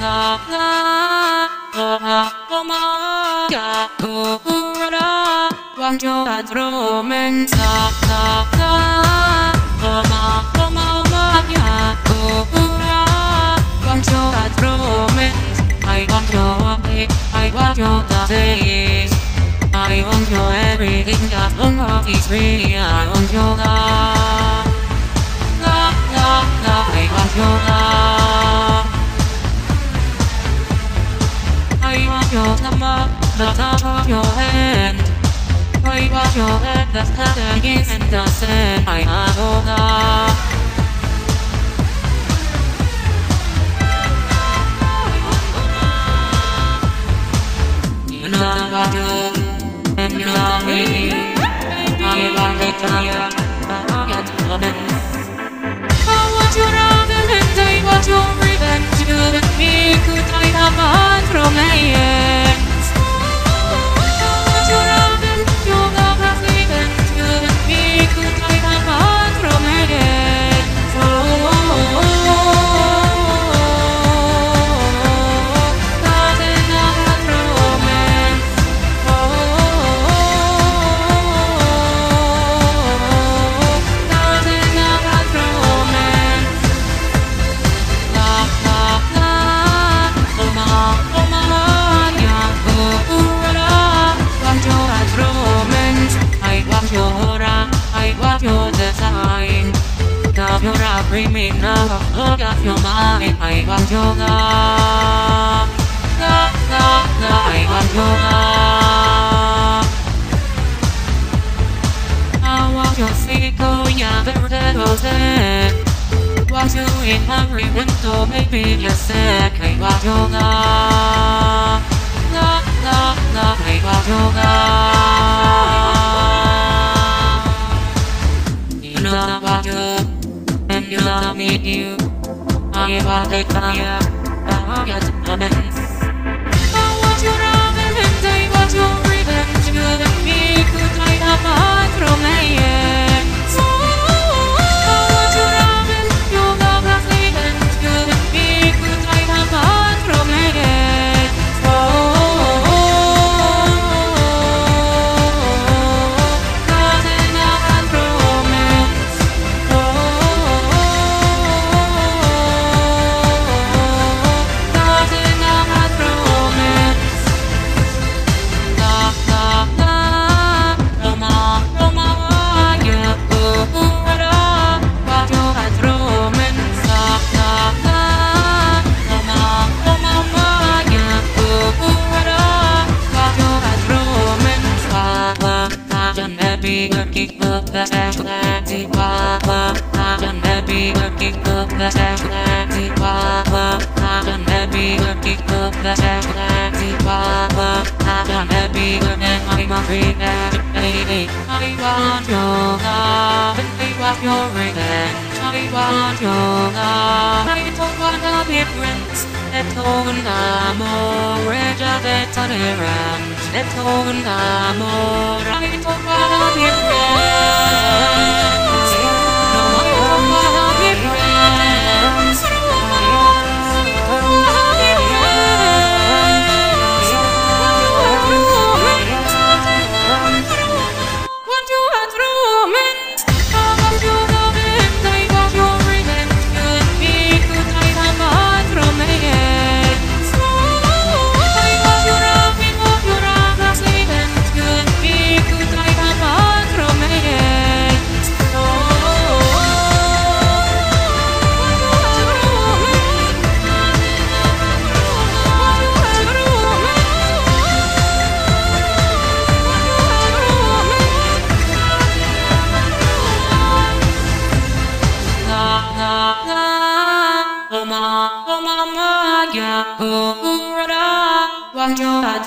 ががおまがとらわんじょあろめんさささおまおまおまやとらわんじょあろめん I want your way I want your days I want your everything that on earth is free I want your love love love love I want your love the top of your hand. I want your head, the pattern is in the sand. I have your love. every minute of your mind I want you now. Now, now, now I want you now. I want you physical, yeah, better than all Want you in every window, maybe just a I want you now. Now, now, now I want you now. You. I want to tell you, I get comments. I happy working the Atlantic. La la, I'm happy working the Atlantic. La la, I'm happy working the Atlantic. La la, I'm happy when I'm a free baby. I want your love and I want your revenge. I want your love. I don't want a difference. Et un amore già de tollerance. Et un amore. I don't want Ora, quando ha